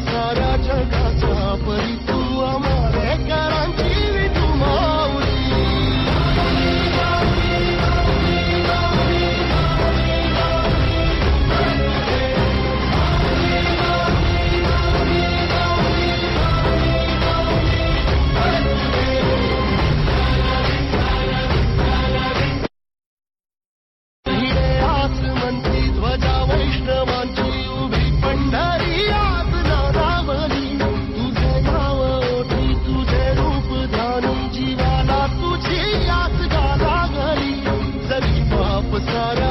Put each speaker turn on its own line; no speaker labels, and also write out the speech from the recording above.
सारा जगाचा परिचय. I'm a